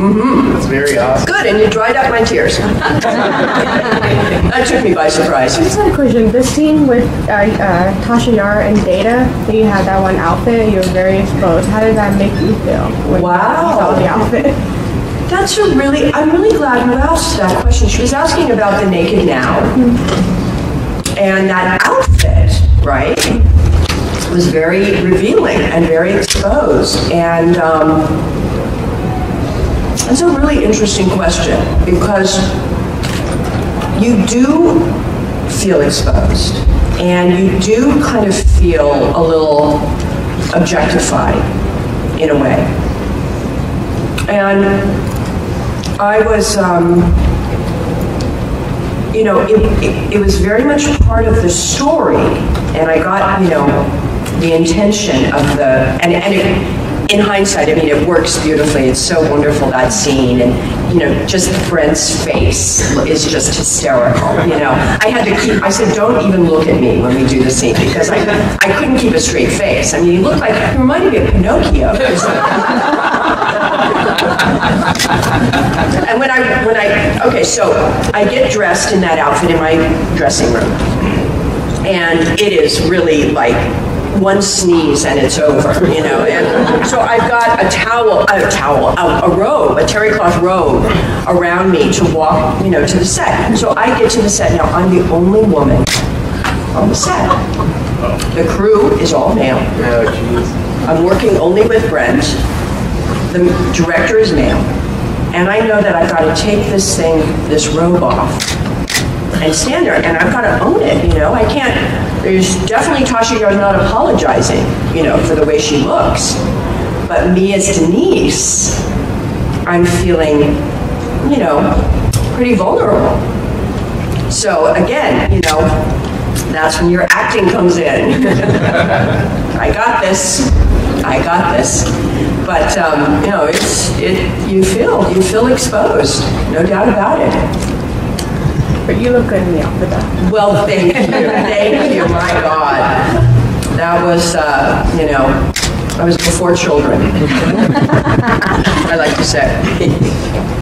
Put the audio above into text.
Mm-hmm. That's very awesome. Good, and you dried up my tears. that took me by surprise. I just had a question. This scene with uh, uh, Tasha Yar and Data, that you had that one outfit, you were very exposed. How did that make you feel when Wow. you saw the outfit? That's a really, I'm really glad you asked that question. She was asking about the naked now. And that outfit, right, was very revealing and very exposed. And um, that's a really interesting question because you do feel exposed and you do kind of feel a little objectified in a way. And I was, um, you know, it, it, it was very much part of the story, and I got, you know, the intention of the, and, and it, in hindsight, I mean, it works beautifully. It's so wonderful, that scene, and, you know, just Brent's face is just hysterical, you know. I had to keep, I said, don't even look at me when we do the scene, because I, I couldn't keep a straight face. I mean, he looked like, he reminded me of Pinocchio. And when I, when I, okay, so I get dressed in that outfit in my dressing room. And it is really like one sneeze and it's over, you know? And so I've got a towel, a towel, a, a robe, a terry cloth robe around me to walk, you know, to the set. So I get to the set. Now, I'm the only woman on the set. The crew is all male. Oh. I'm working only with Brent. The director is male. And I know that I've got to take this thing, this robe off, and stand there, and I've got to own it, you know? I can't, there's definitely Tasha Yar's not apologizing, you know, for the way she looks. But me as Denise, I'm feeling, you know, pretty vulnerable. So again, you know, that's when your acting comes in. I got this. I got this. But um, you know, it's it. You feel you feel exposed, no doubt about it. But you look good in the outfit. Well, thank you, thank you. My God, that was uh, you know, I was before children. I like to say.